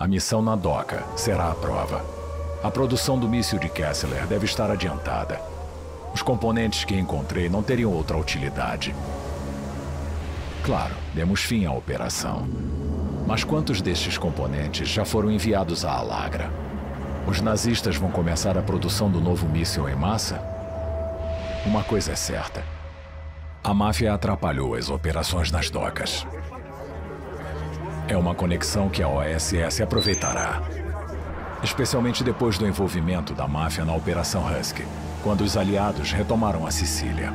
A missão na doca será a prova. A produção do míssil de Kessler deve estar adiantada. Os componentes que encontrei não teriam outra utilidade. Claro, demos fim à operação. Mas quantos destes componentes já foram enviados a Alagra? Os nazistas vão começar a produção do novo míssil em massa? Uma coisa é certa. A máfia atrapalhou as operações nas docas. É uma conexão que a OSS aproveitará. Especialmente depois do envolvimento da máfia na Operação Husky, quando os aliados retomaram a Sicília.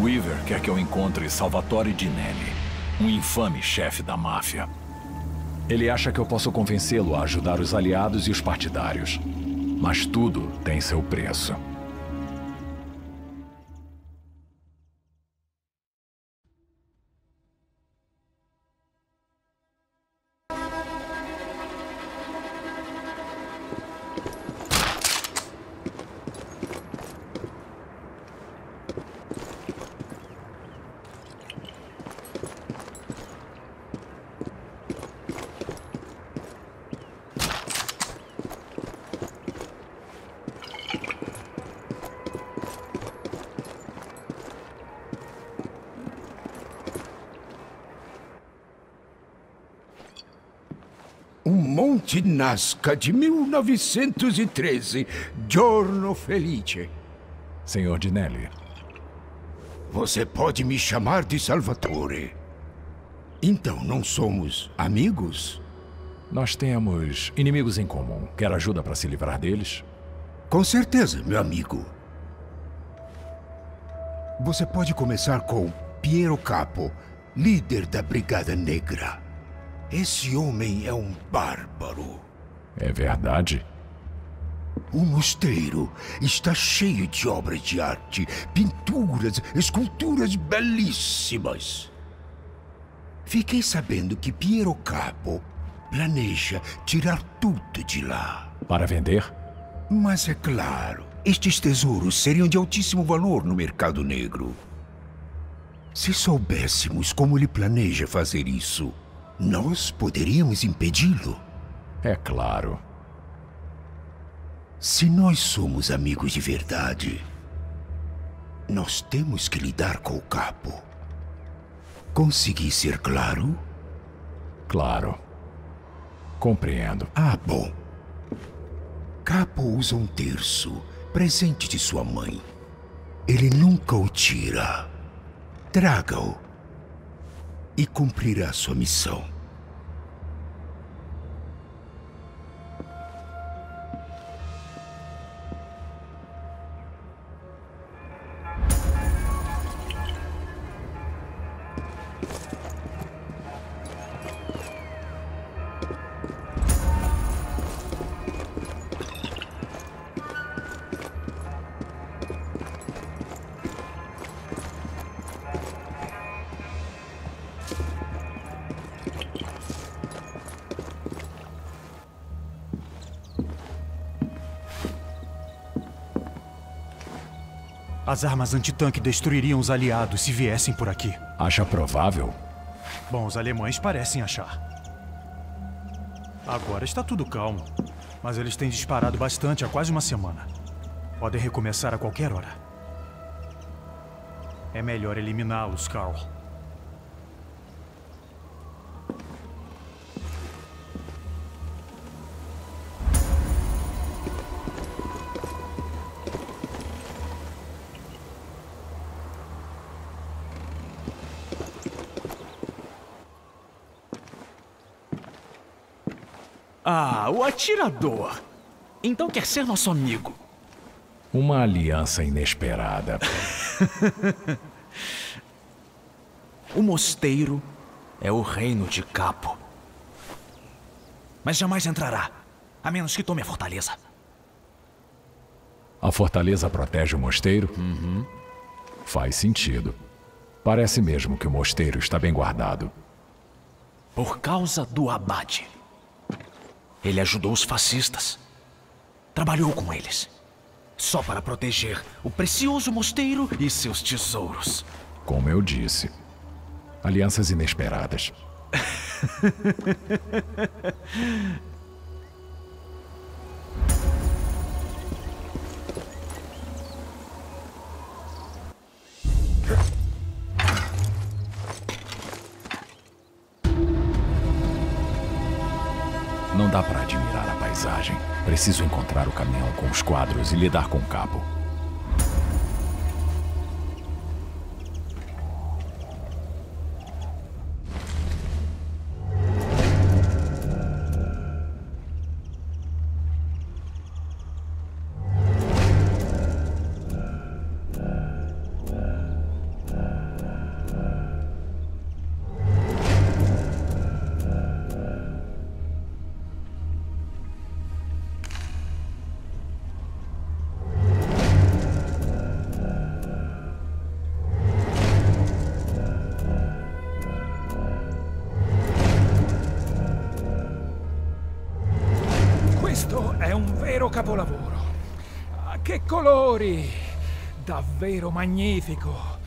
Weaver quer que eu encontre Salvatore Dinelli, um infame chefe da máfia. Ele acha que eu posso convencê-lo a ajudar os aliados e os partidários. Mas tudo tem seu preço. Nazca de 1913, Giorno Felice. Senhor Dinelli. Você pode me chamar de Salvatore. Então, não somos amigos? Nós temos inimigos em comum. Quer ajuda para se livrar deles? Com certeza, meu amigo. Você pode começar com Piero Capo, líder da Brigada Negra. Esse homem é um bárbaro. É verdade? O mosteiro está cheio de obras de arte, pinturas, esculturas belíssimas. Fiquei sabendo que Piero Capo planeja tirar tudo de lá. Para vender? Mas é claro, estes tesouros seriam de altíssimo valor no mercado negro. Se soubéssemos como ele planeja fazer isso, nós poderíamos impedi-lo. É claro. Se nós somos amigos de verdade, nós temos que lidar com o capo. Consegui ser claro? Claro. Compreendo. Ah, bom. Capo usa um terço, presente de sua mãe. Ele nunca o tira. Traga-o e cumprirá sua missão. As armas antitanque destruiriam os aliados se viessem por aqui. Acha provável? Bom, os alemães parecem achar. Agora está tudo calmo. Mas eles têm disparado bastante há quase uma semana. Podem recomeçar a qualquer hora. É melhor eliminá-los, Carl. O atirador. Então quer ser nosso amigo. Uma aliança inesperada. o mosteiro é o reino de Capo. Mas jamais entrará, a menos que tome a fortaleza. A fortaleza protege o mosteiro? Uhum. Faz sentido. Parece mesmo que o mosteiro está bem guardado. Por causa do abade. Ele ajudou os fascistas. Trabalhou com eles. Só para proteger o precioso mosteiro e seus tesouros. Como eu disse. Alianças inesperadas. Preciso encontrar o caminhão com os quadros e lidar com o cabo. Davvero magnifico.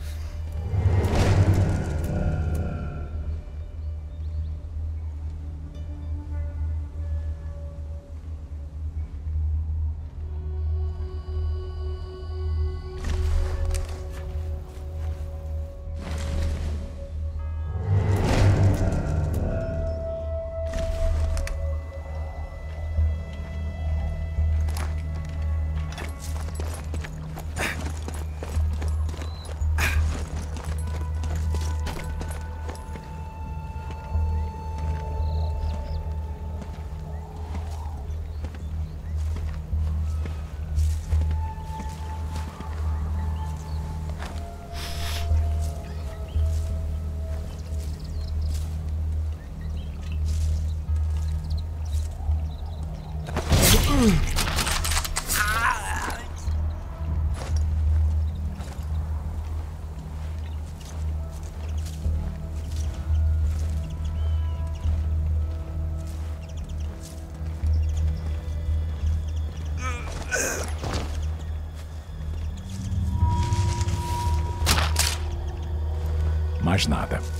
Mais nada.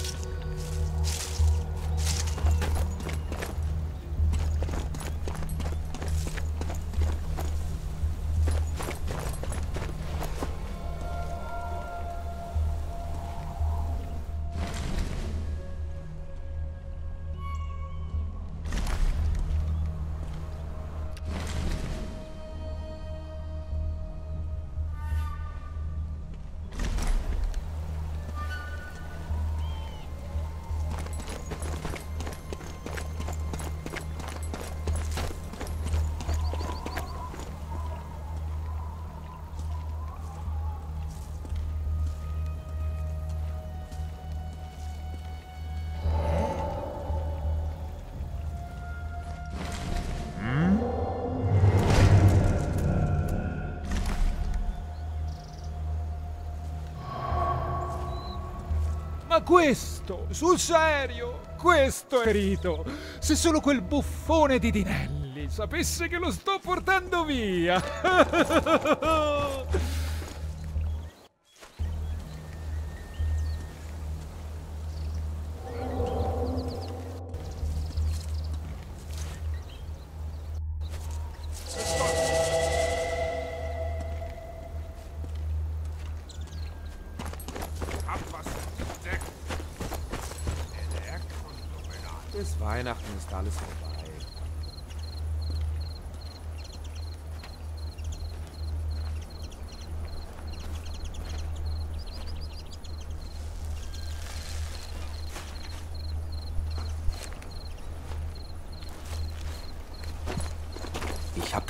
Questo, sul serio, questo è ferito. Se solo quel buffone di Dinelli sapesse che lo sto portando via.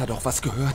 doch was gehört.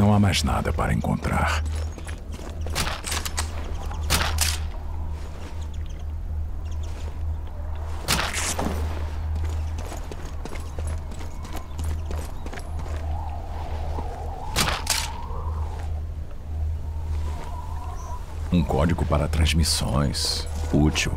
Não há mais nada para encontrar. Um código para transmissões. Útil.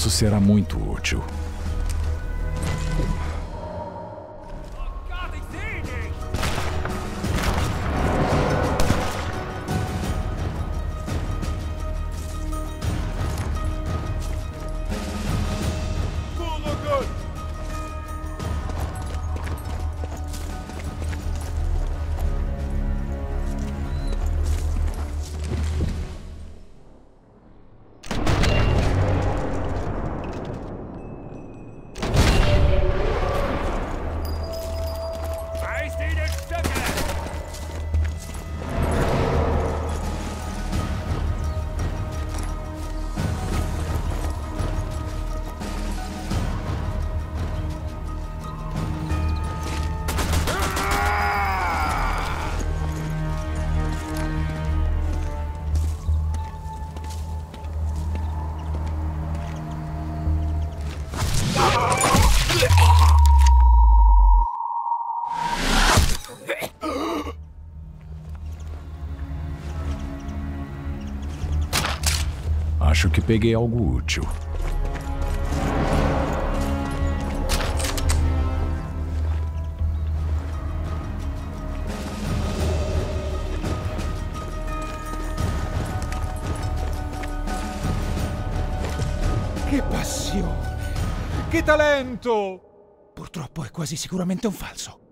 Isso será muito útil. Peguei algo útil. Che passione! Che talento! Purtroppo è quasi sicuramente un falso.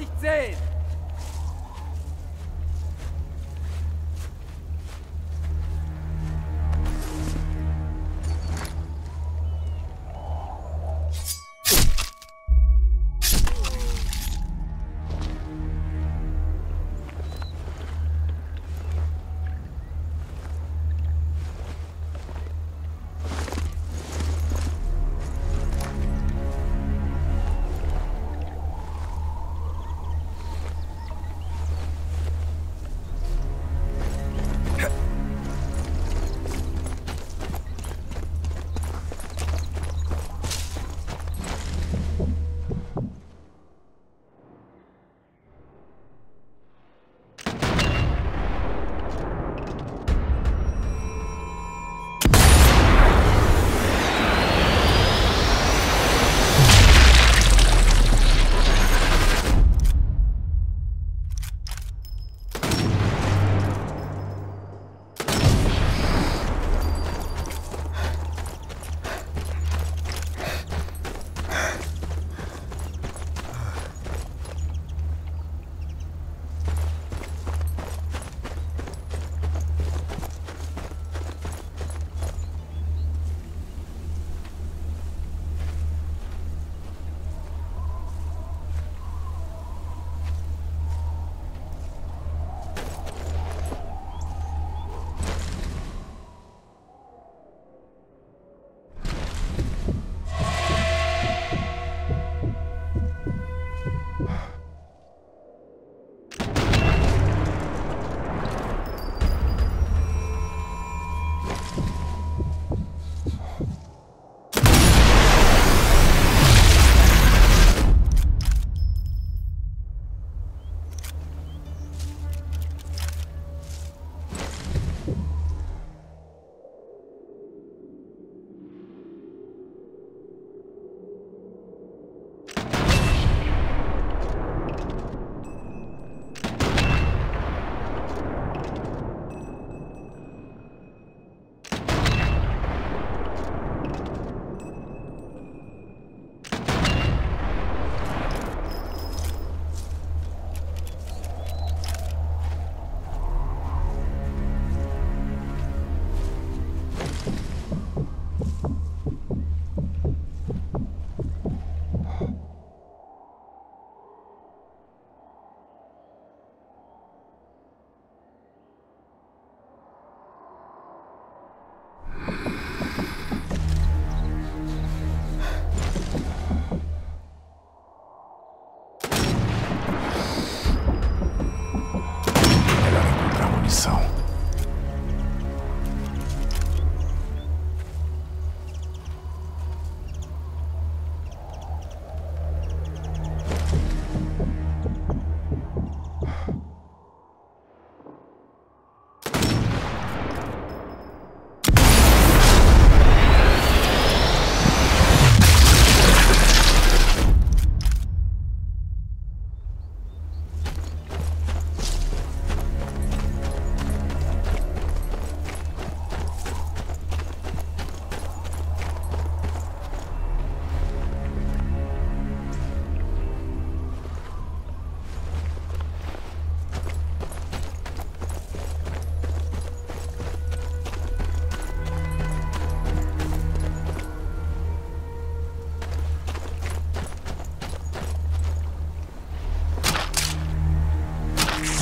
Nicht sehen!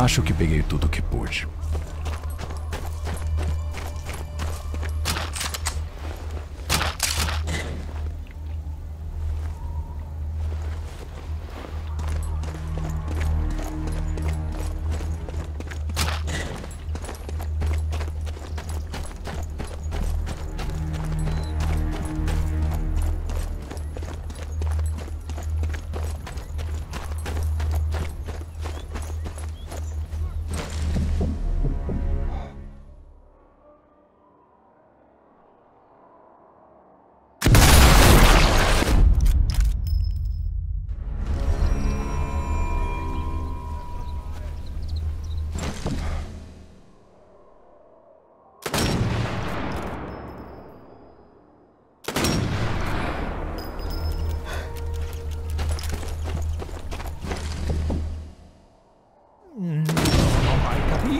Acho que peguei tudo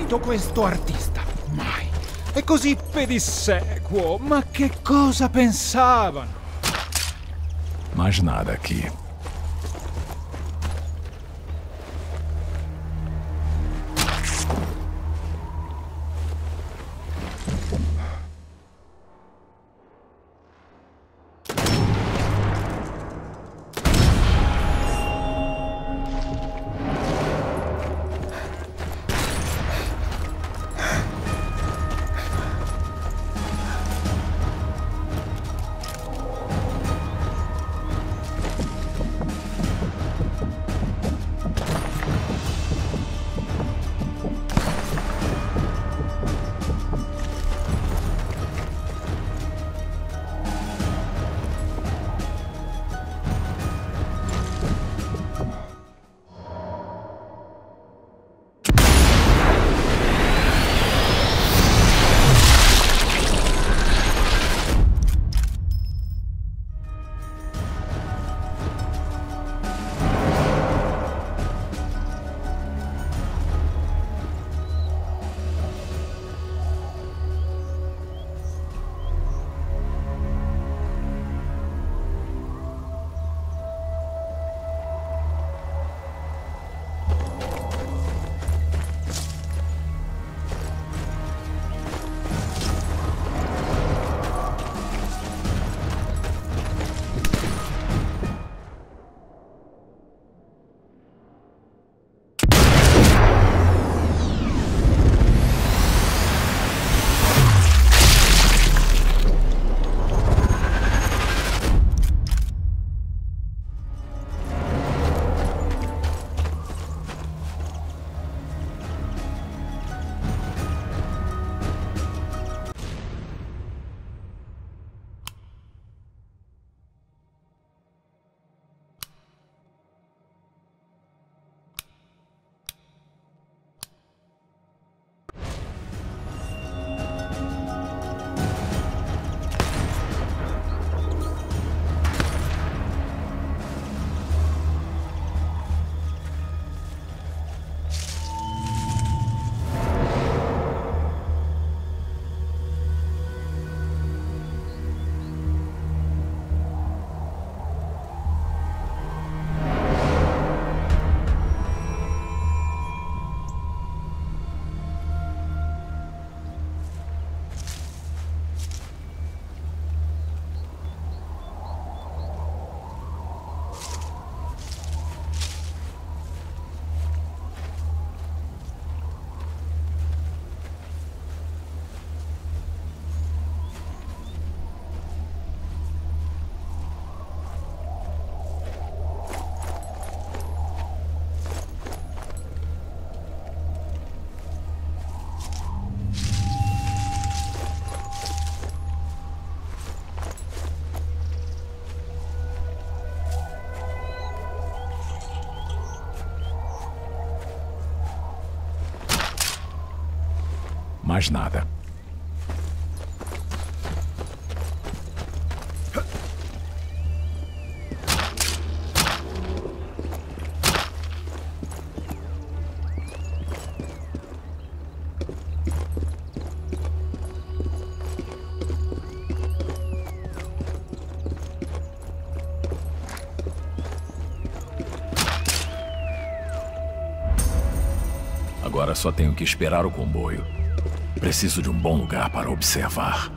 capito questo artista. Mai. È così pedissequo. Ma che cosa pensavano? Mais nada aqui. Mais nada. Agora só tenho que esperar o comboio. Preciso de um bom lugar para observar.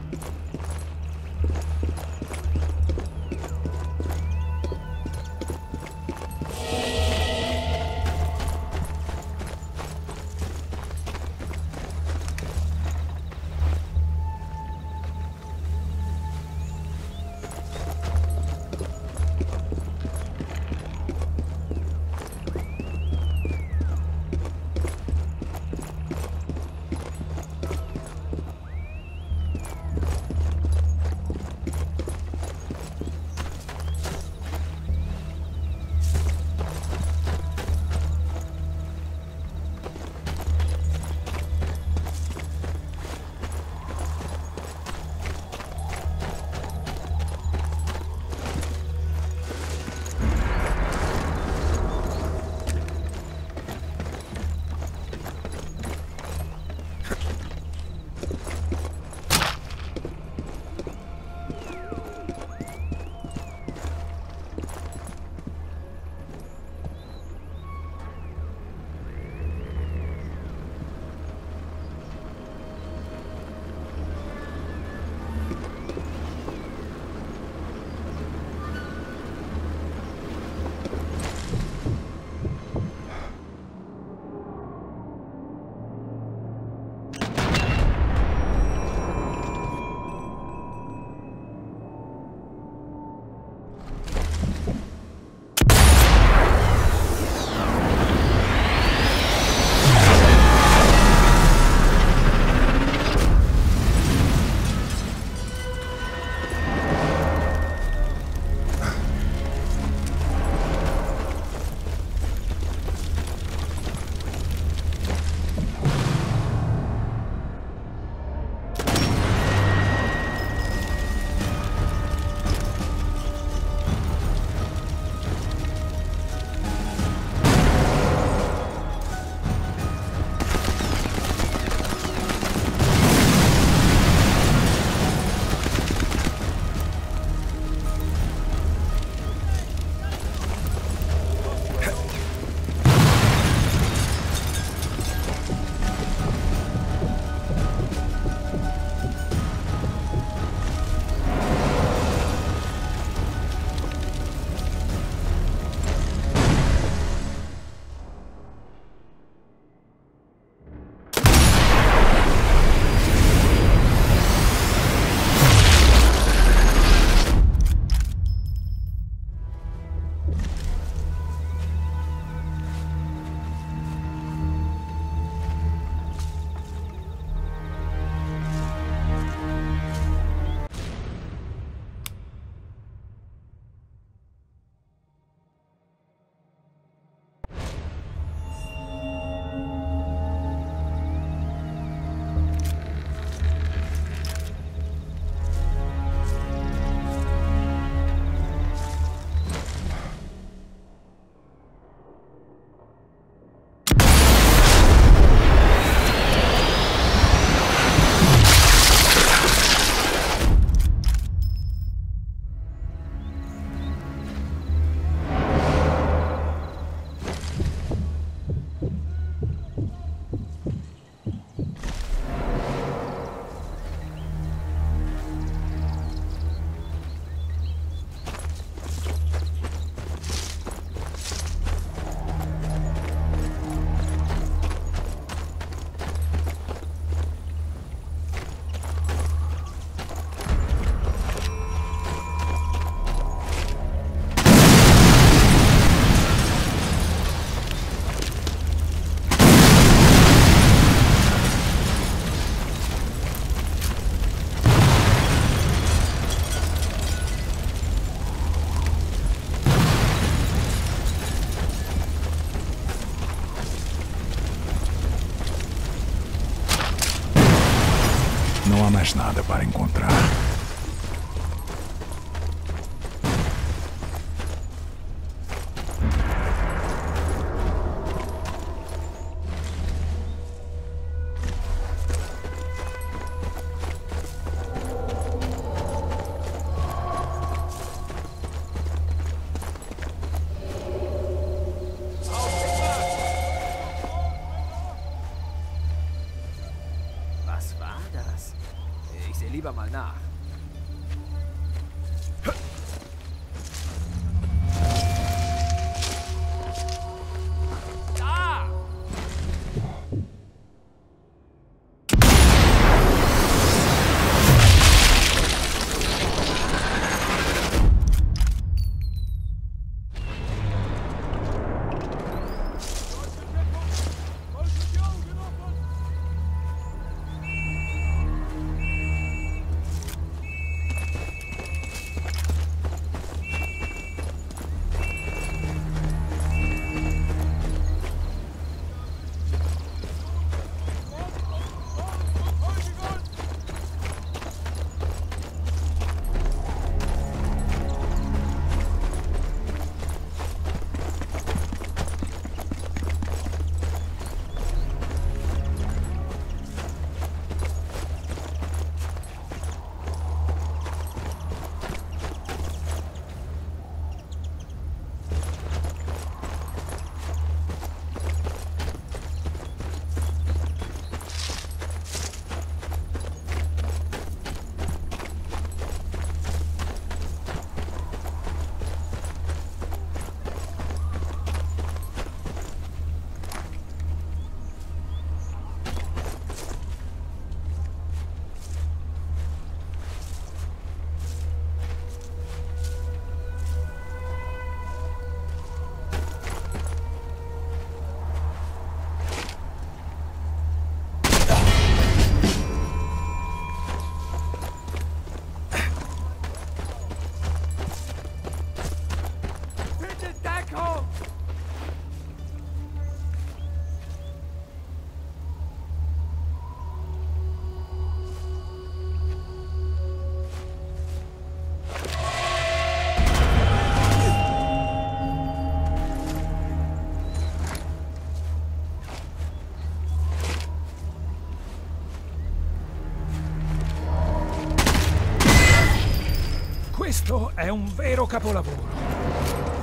Un vero capolavoro.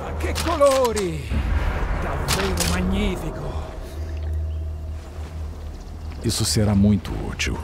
Ma che colori! Davvero magnifico! Isso será muito útil.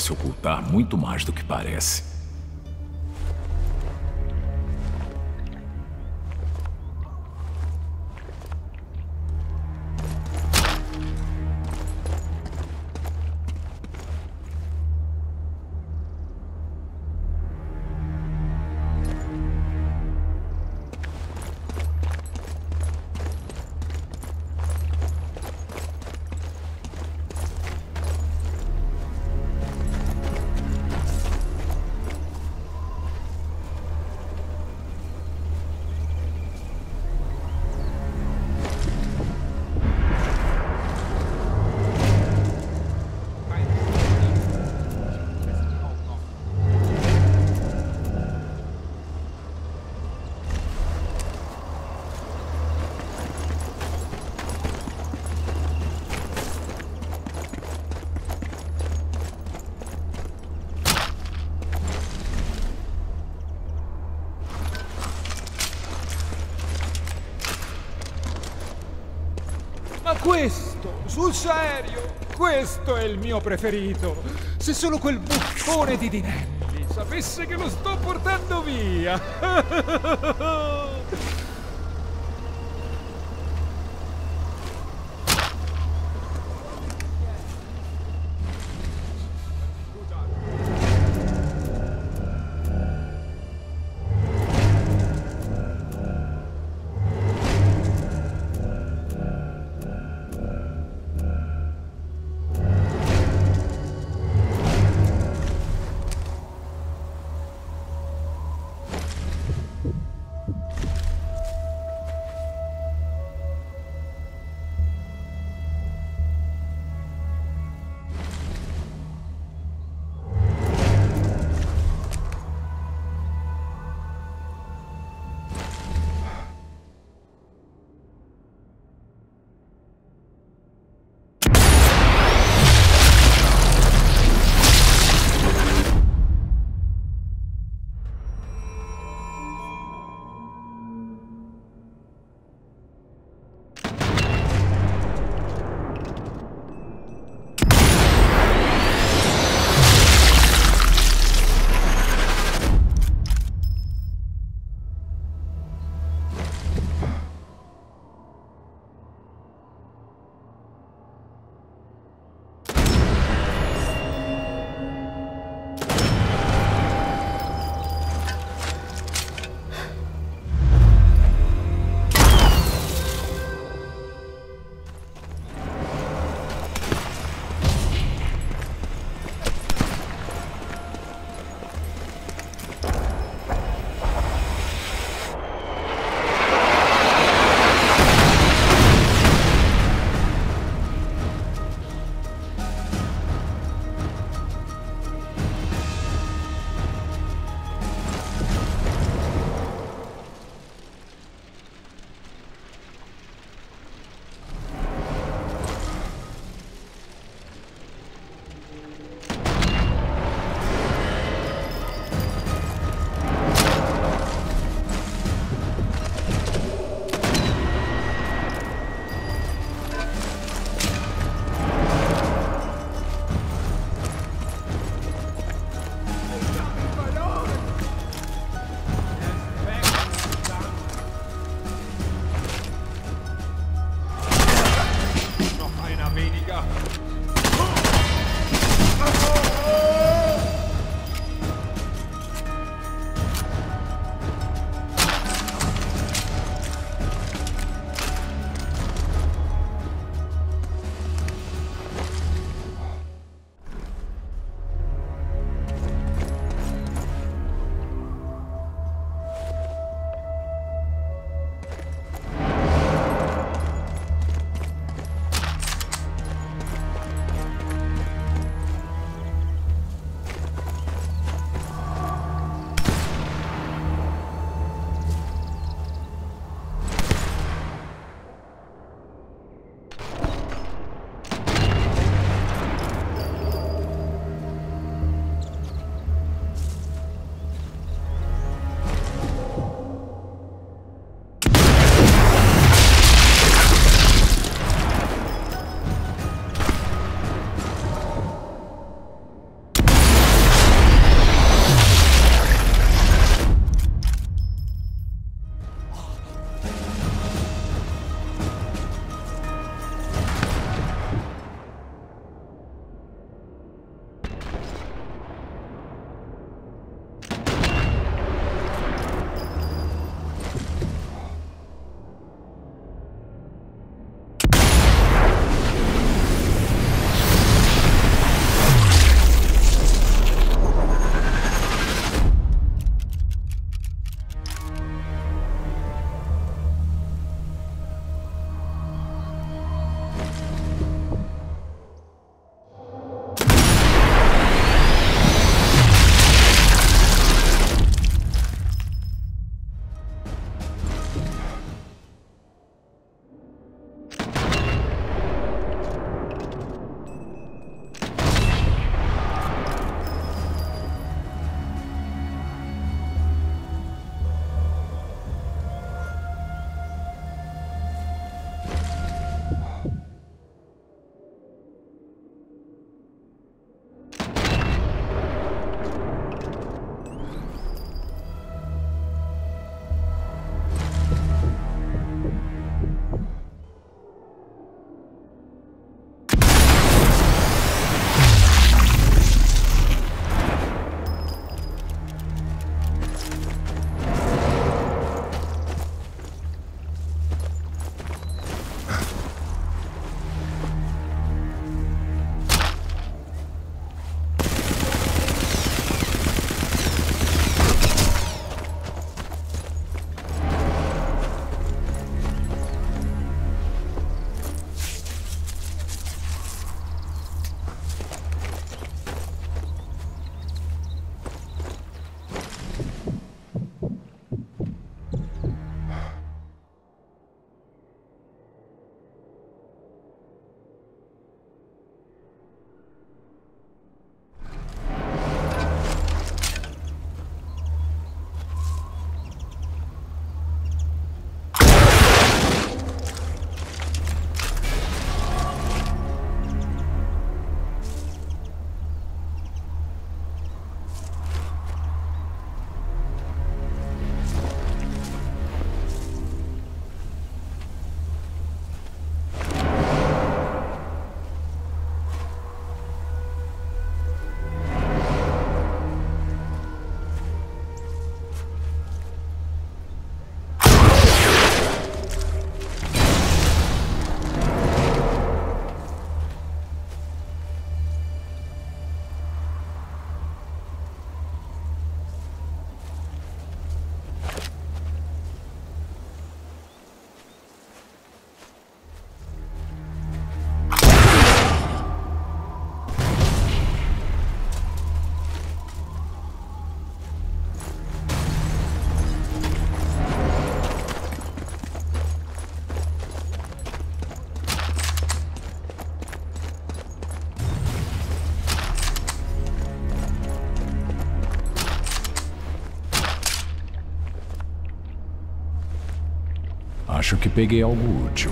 Parece ocultar muito mais do que parece. Questo è il mio preferito. Se solo quel buffone di Dinelli sapesse che lo sto portando via. Acho que peguei algo útil.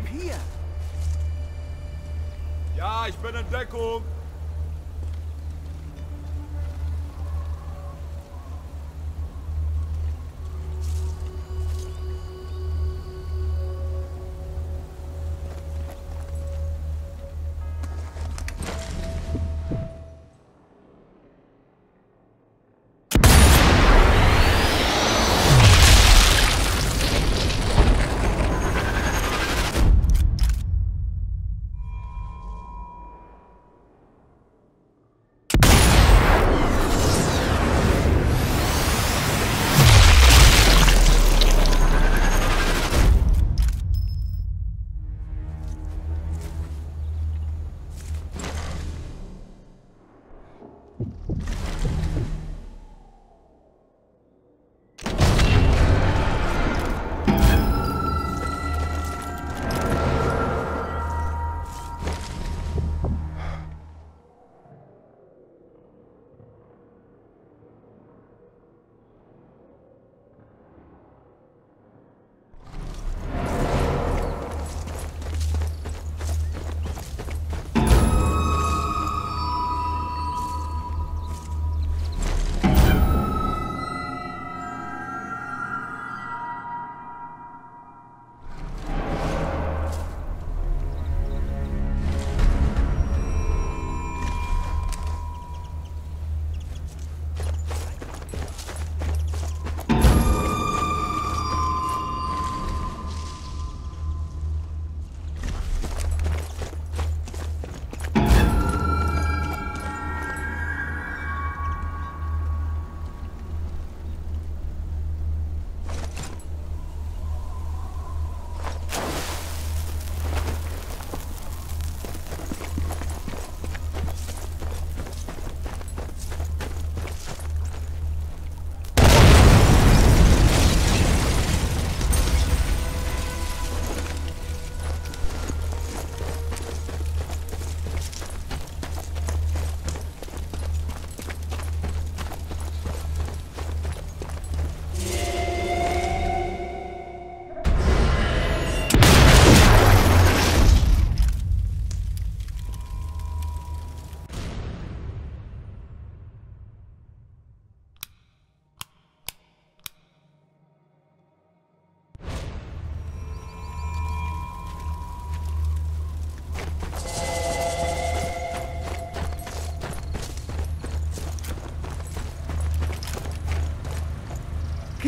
Bleib hier! Ja, ich bin in Deckung.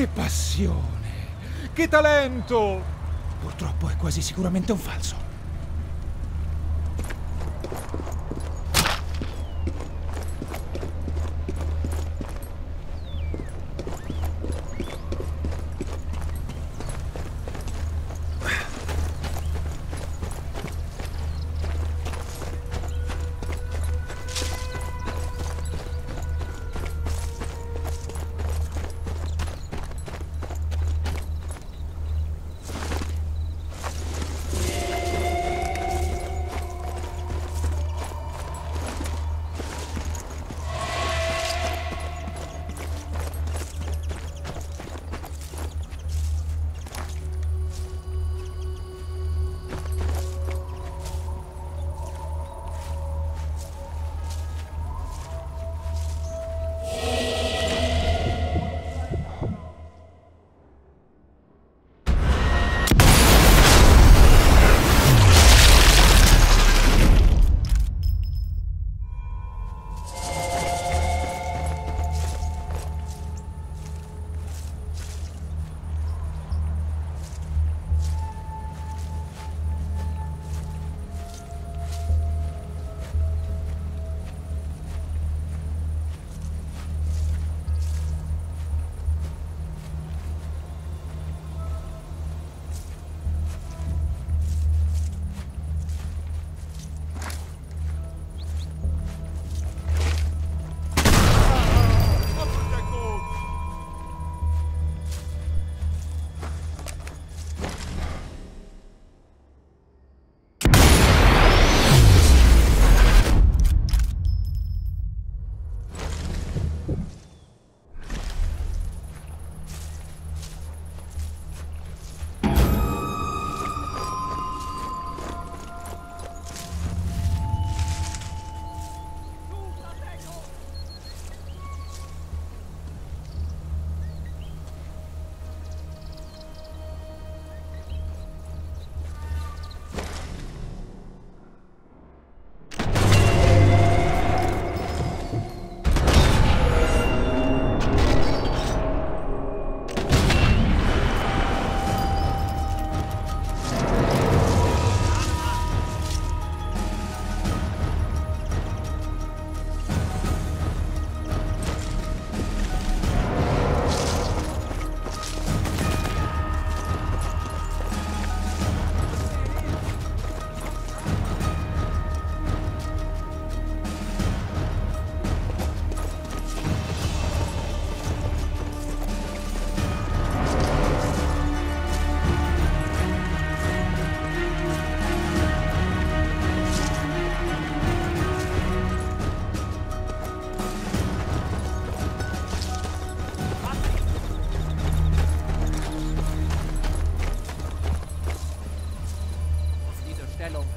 Che passione! Che talento! Purtroppo è quasi sicuramente un falso.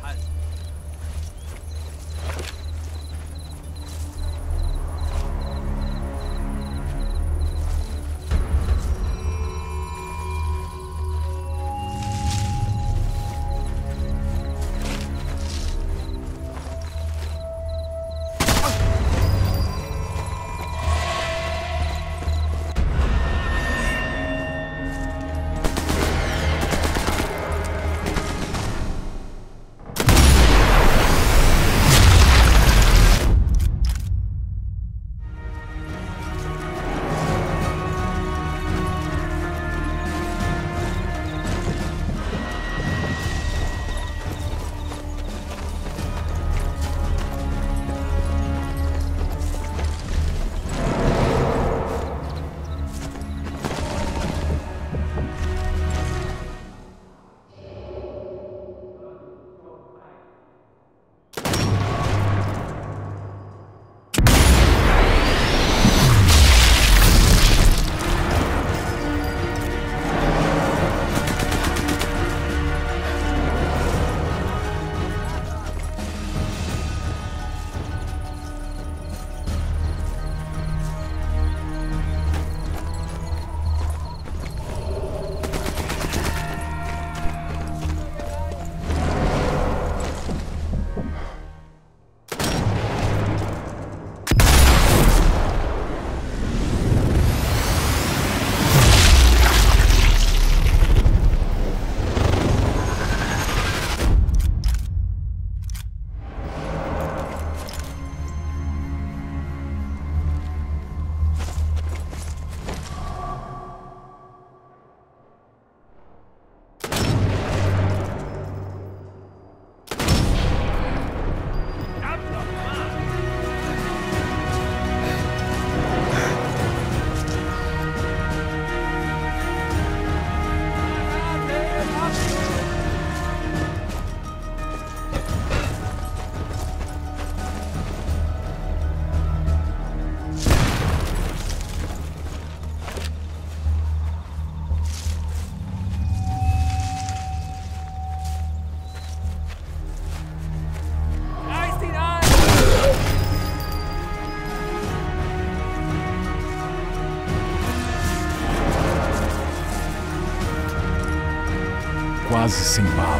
has Quase sem balas.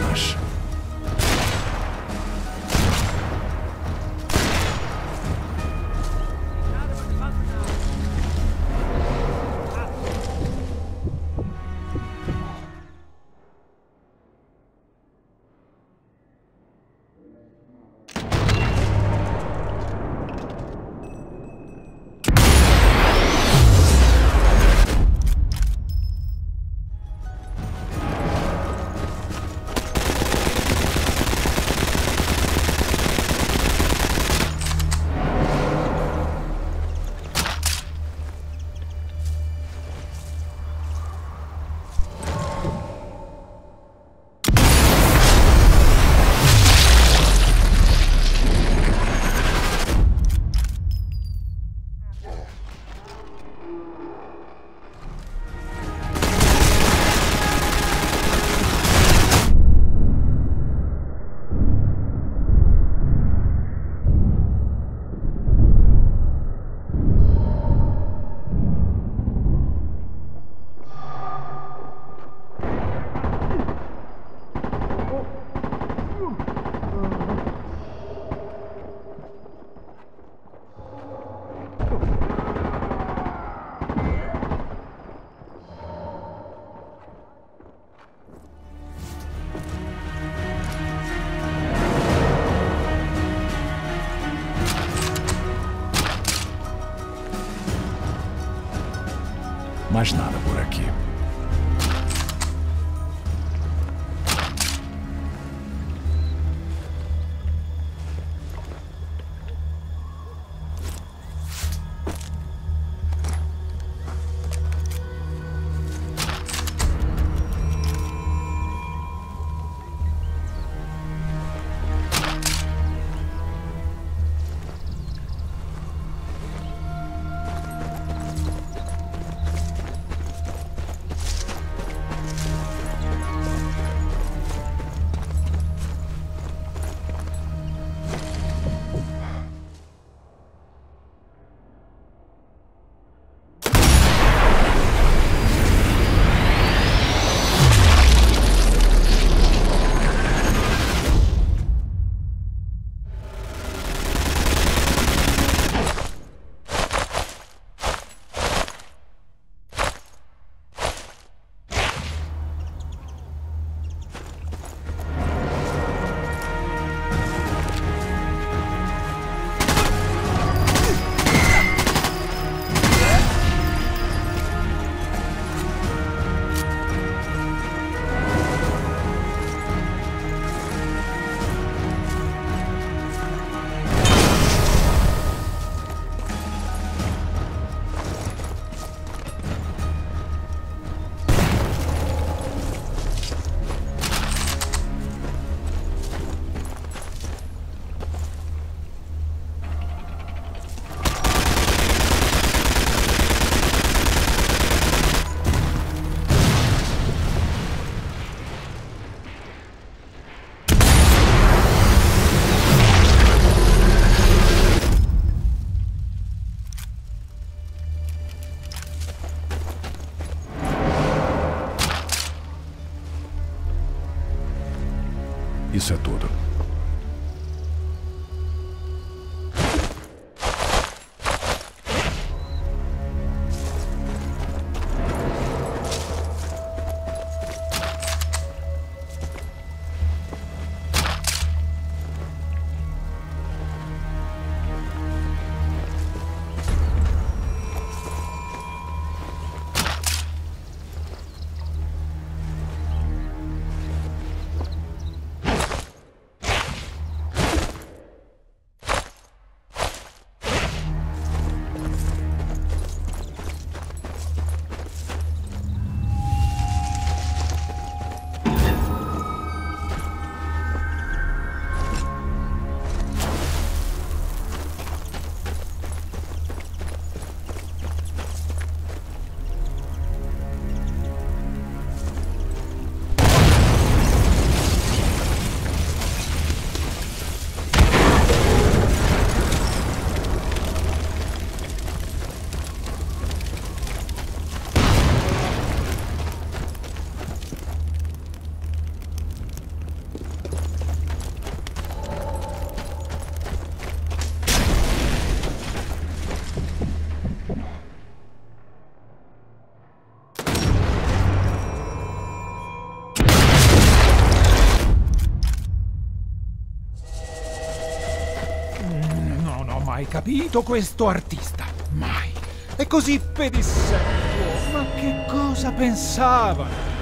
Capito questo artista. Mai. È così pedissequo. Ma che cosa pensavano?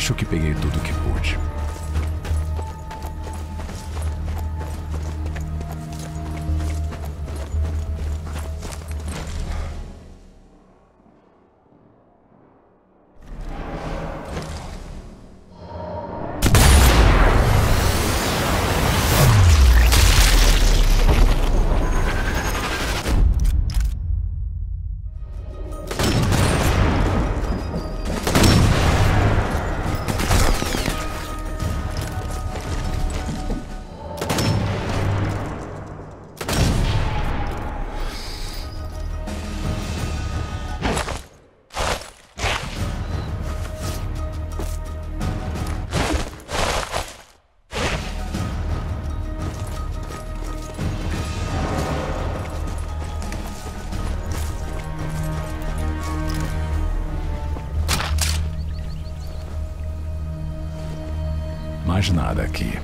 Acho que peguei tudo que Mais nada aqui.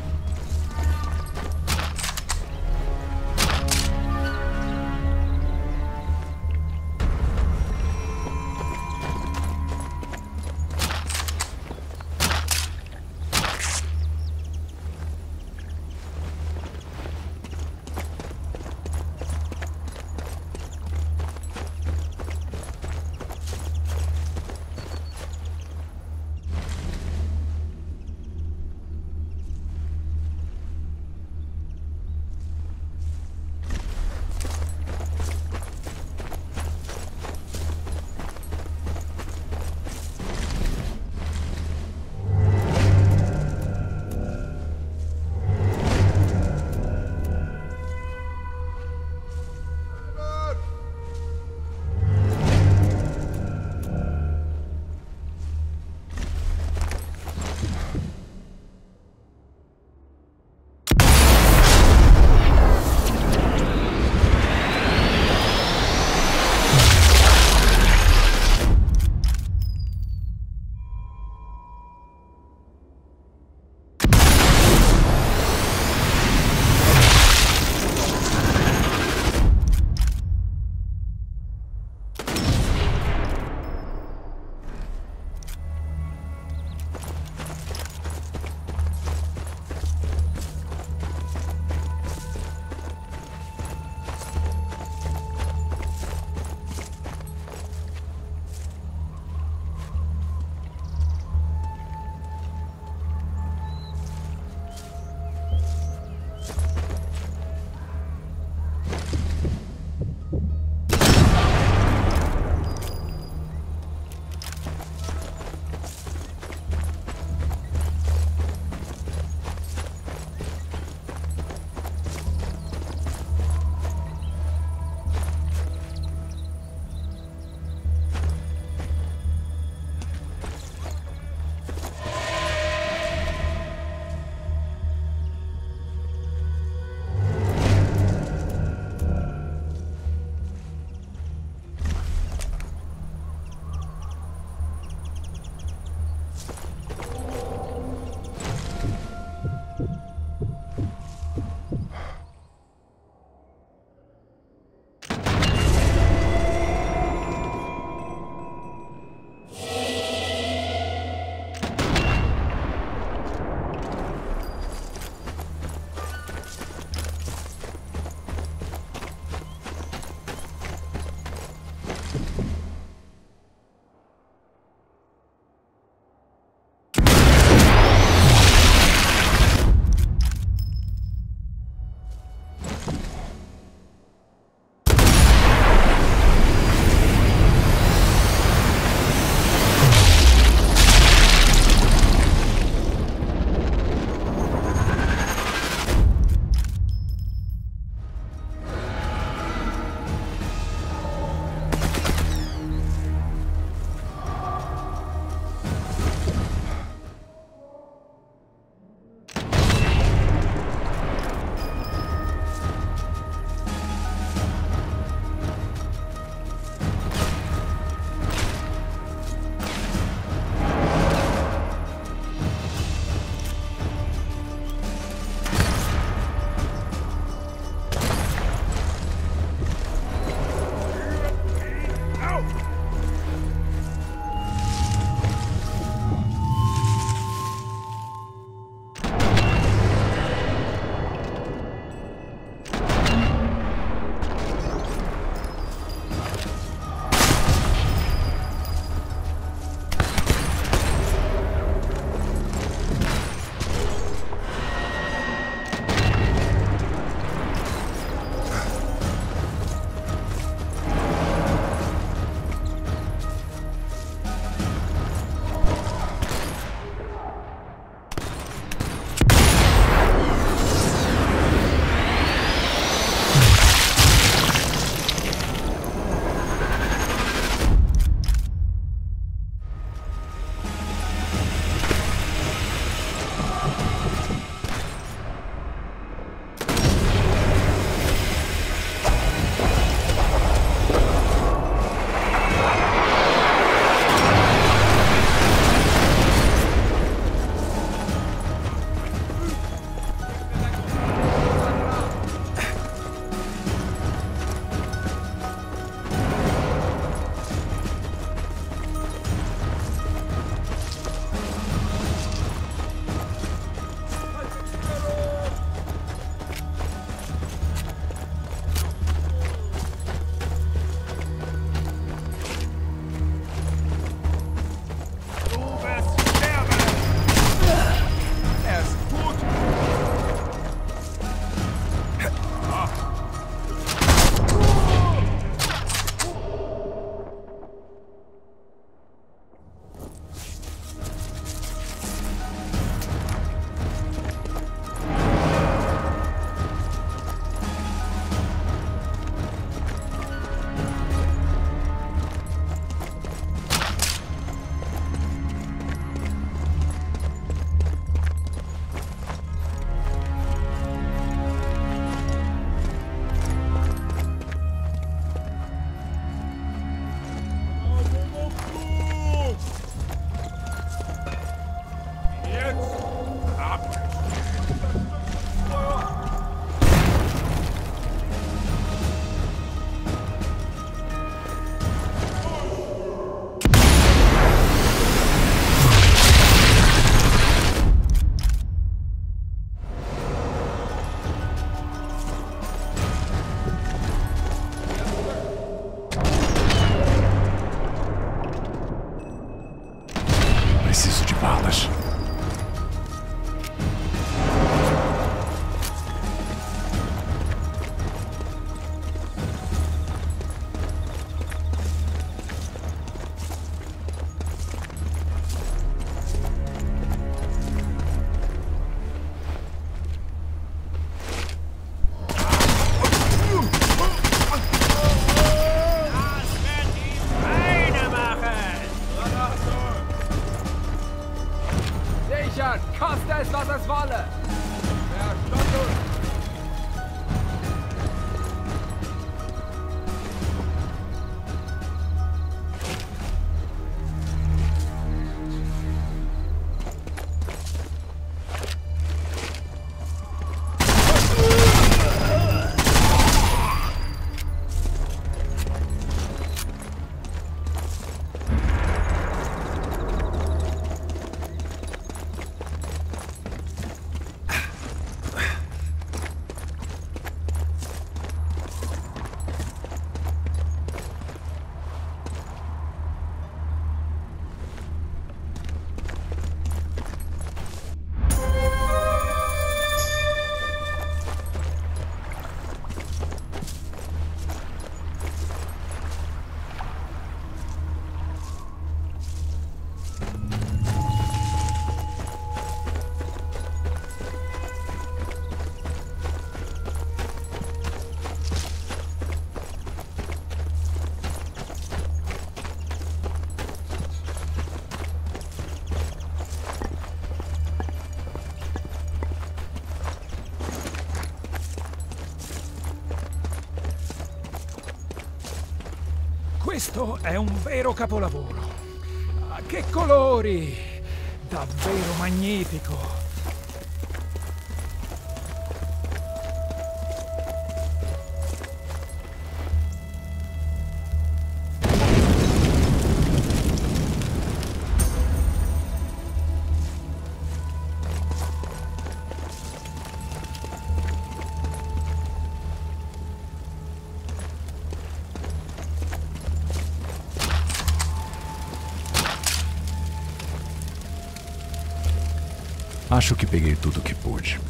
Questo è un vero capolavoro. Che colori! Davvero magnifico! Acho que peguei tudo que pude.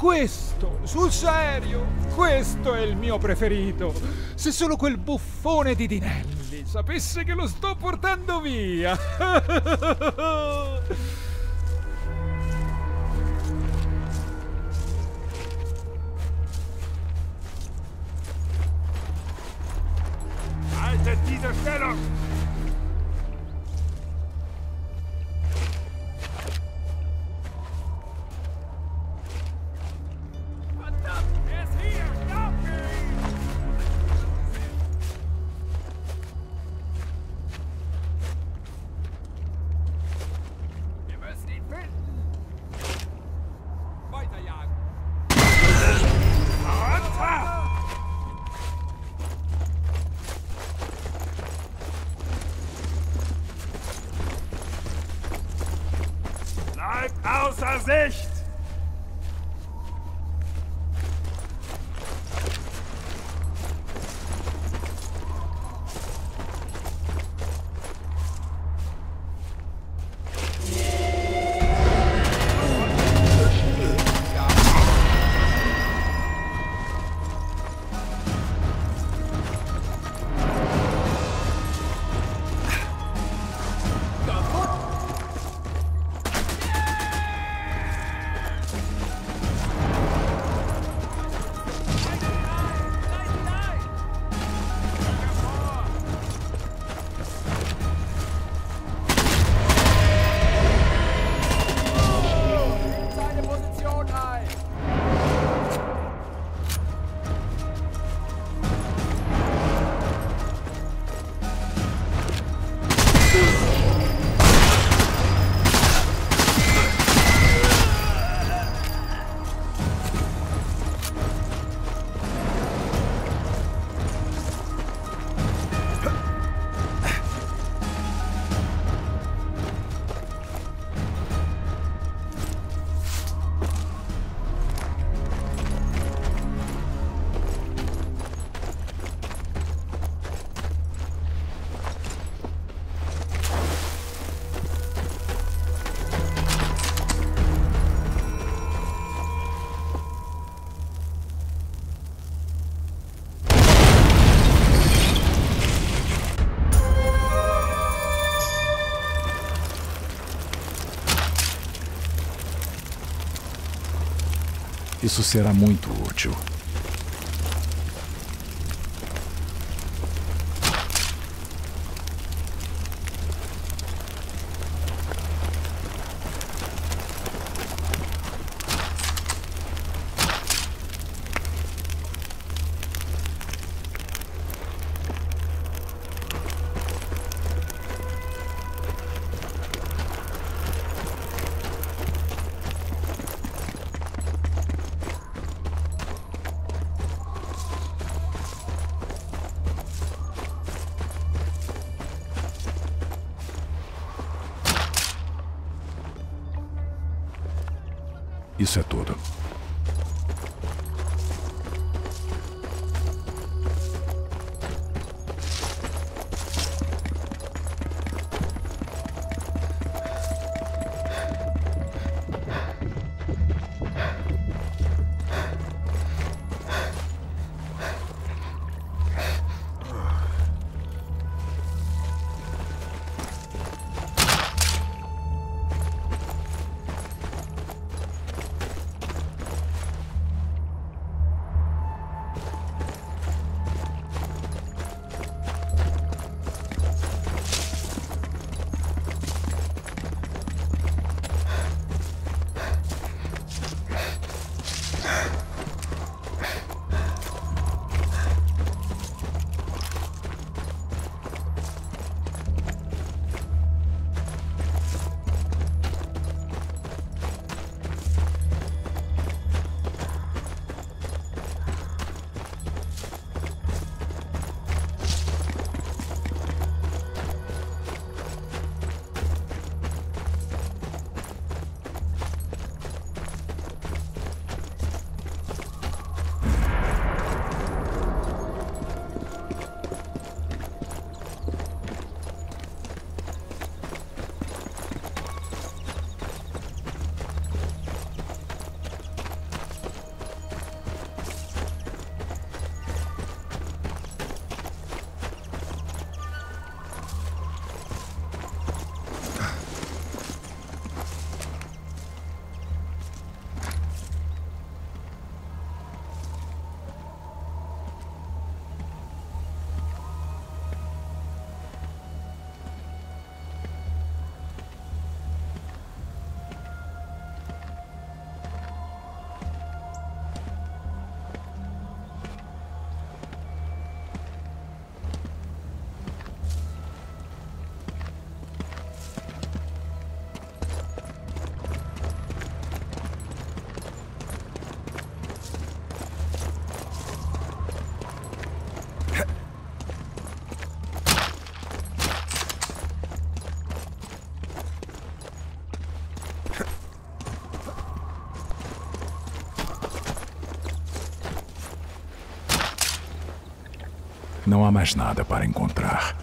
Questo, sul serio, questo è il mio preferito. Se solo quel buffone di Dinelli sapesse che lo sto portando via. Isso será muito útil. Não há mais nada para encontrar.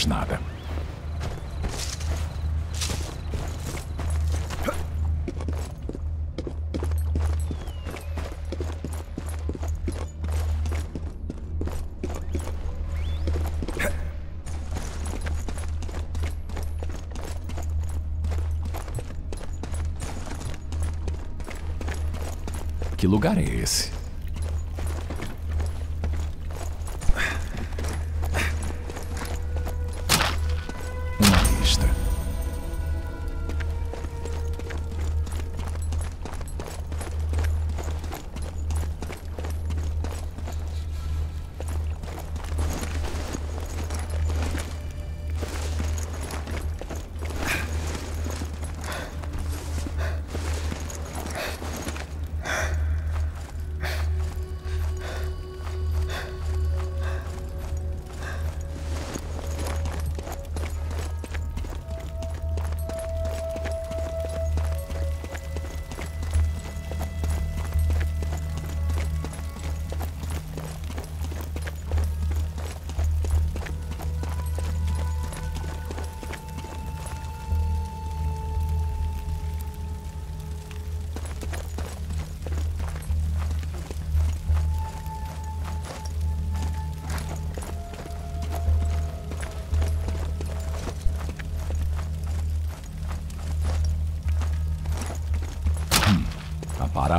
Mais nada. Que lugar é esse?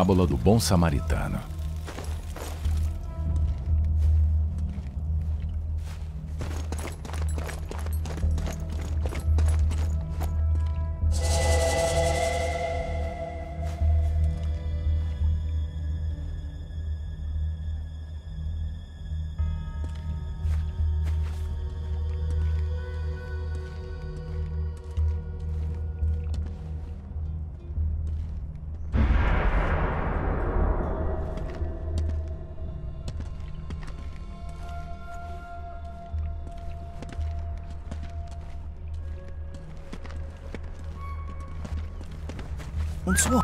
Parábola do bom samaritano. So.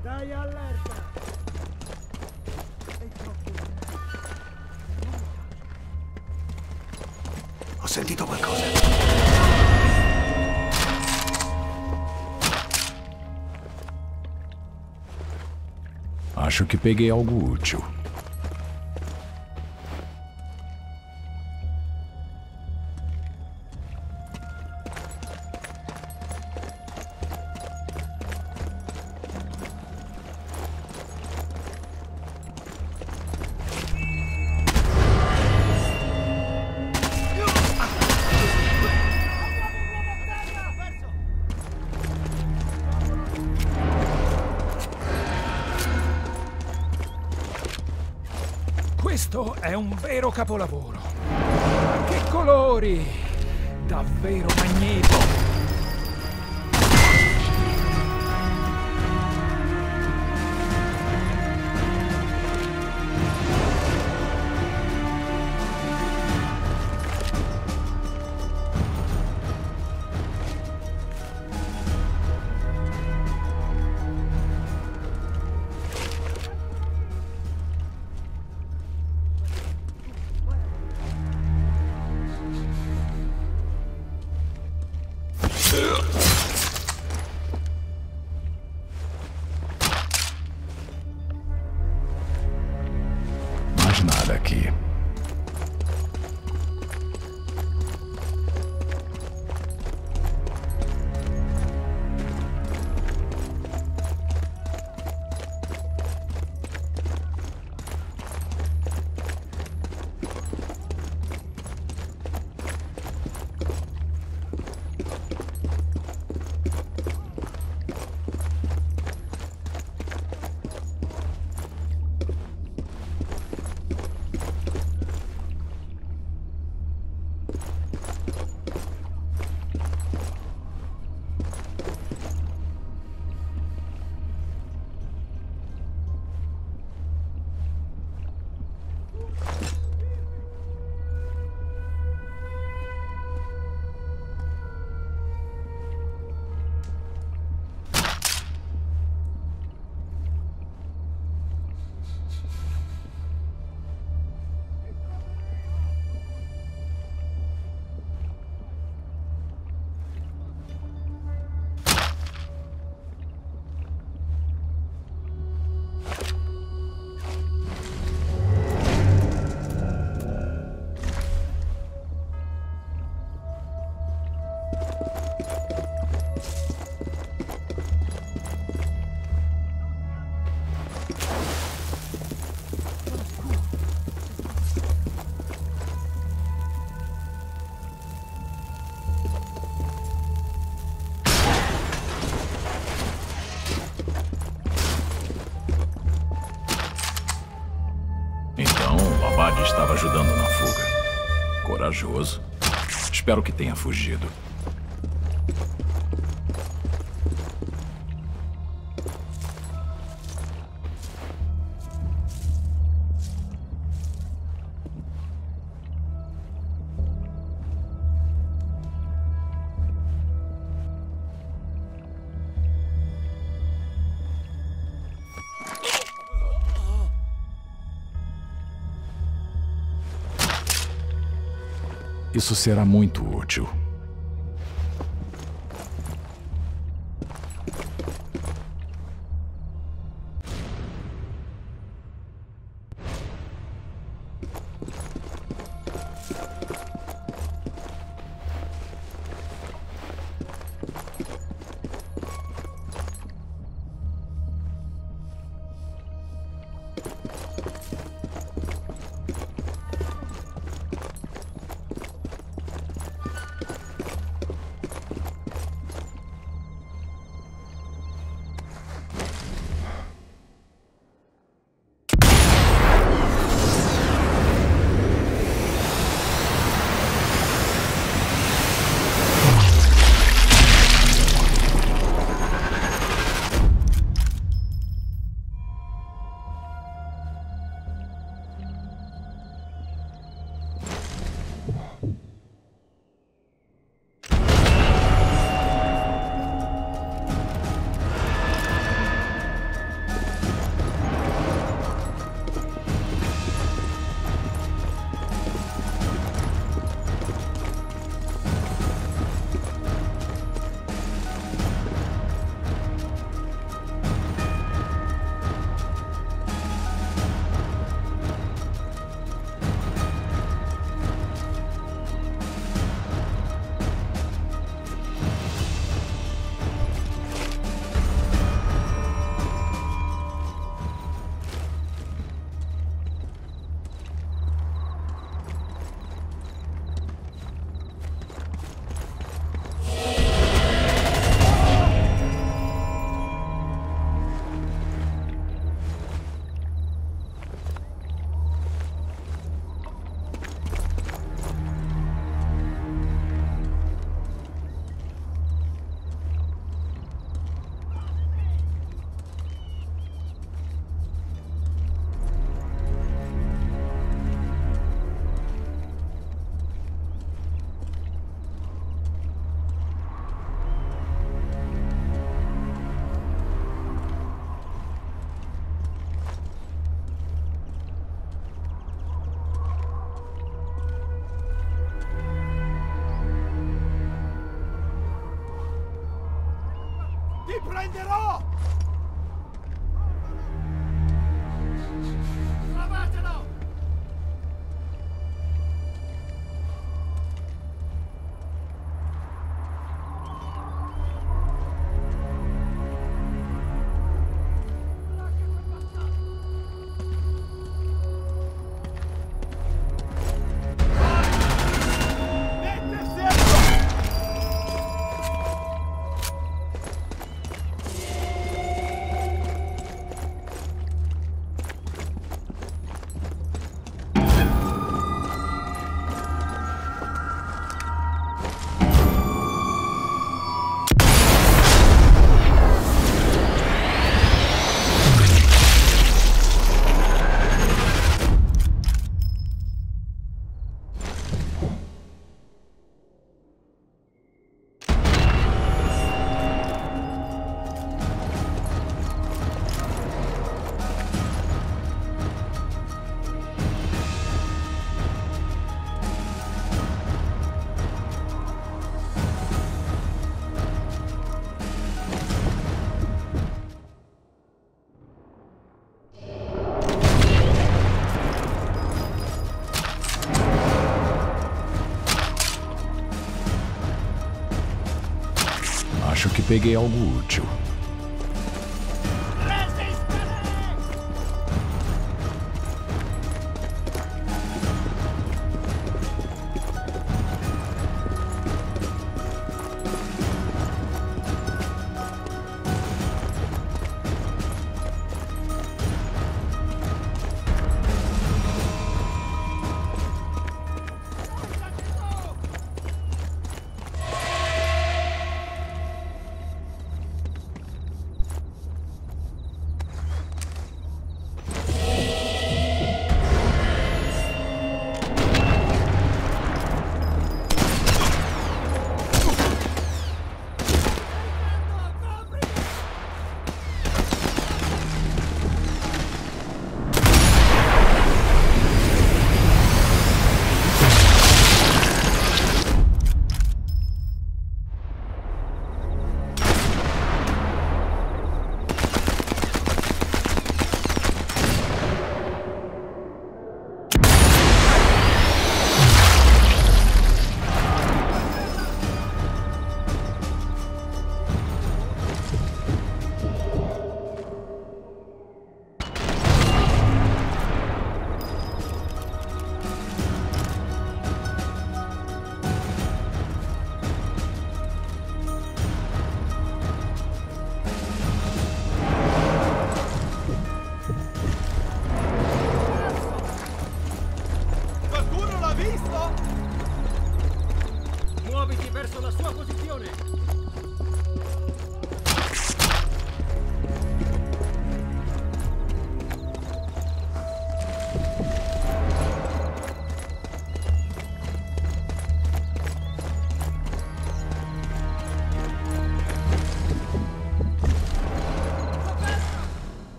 Stai allerta! Ho sentito. Acho que peguei algo útil. Questo è un vero capolavoro. Che colori! Davvero magnifico! Espero que tenha fugido. Isso será muito útil. Peguei algo útil.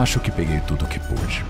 Acho que peguei tudo o que pude.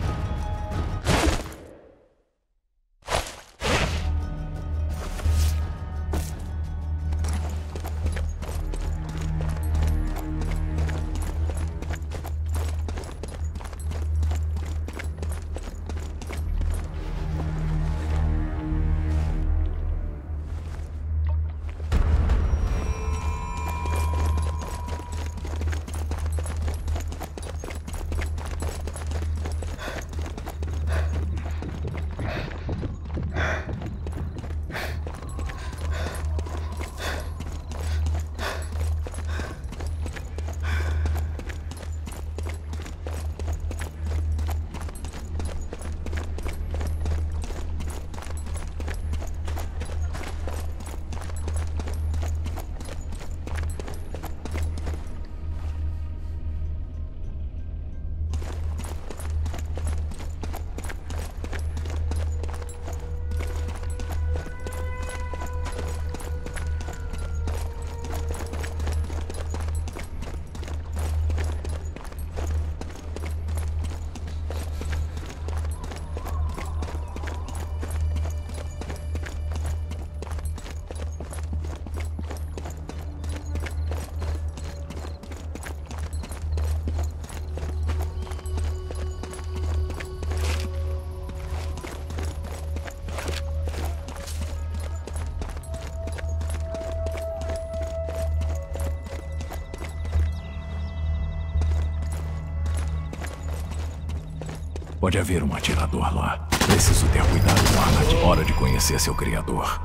Pode haver um atirador lá. Preciso ter cuidado com a arma de hora de conhecer seu criador.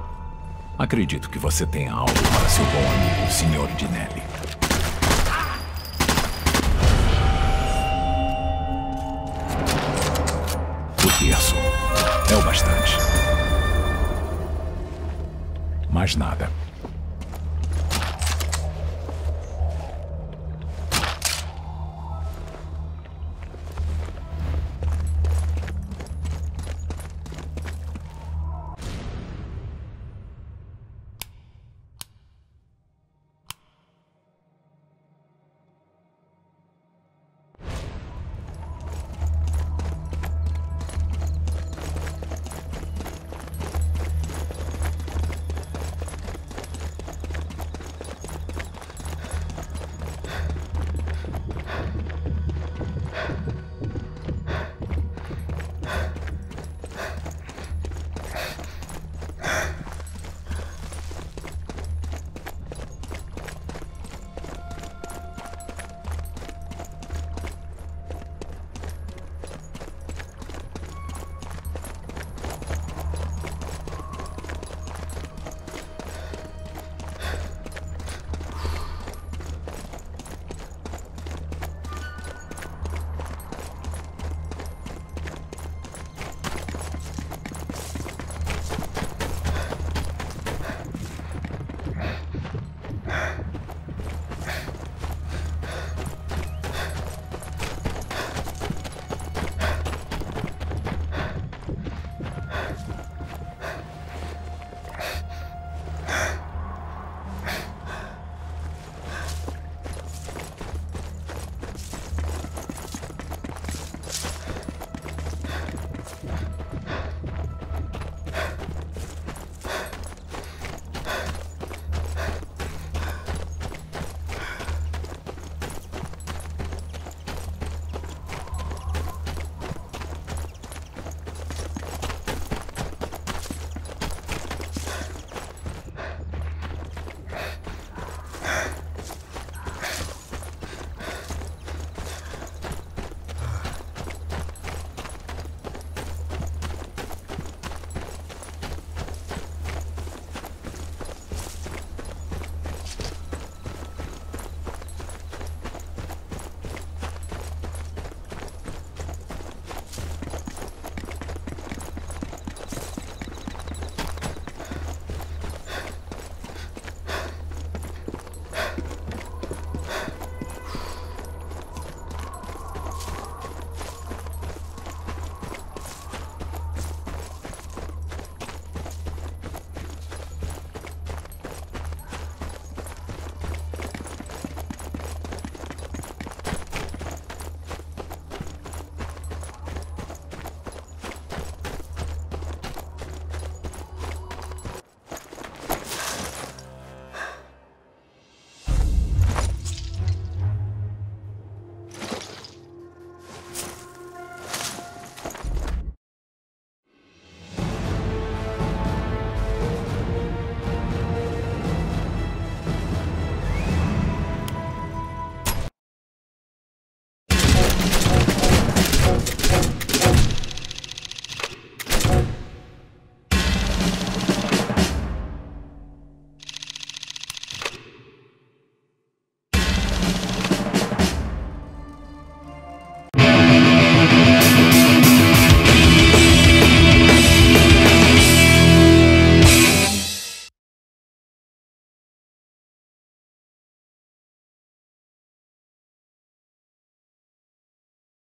Acredito que você tenha algo para seu bom amigo, Sr. Dinelli. O terço. É o bastante. Mais nada.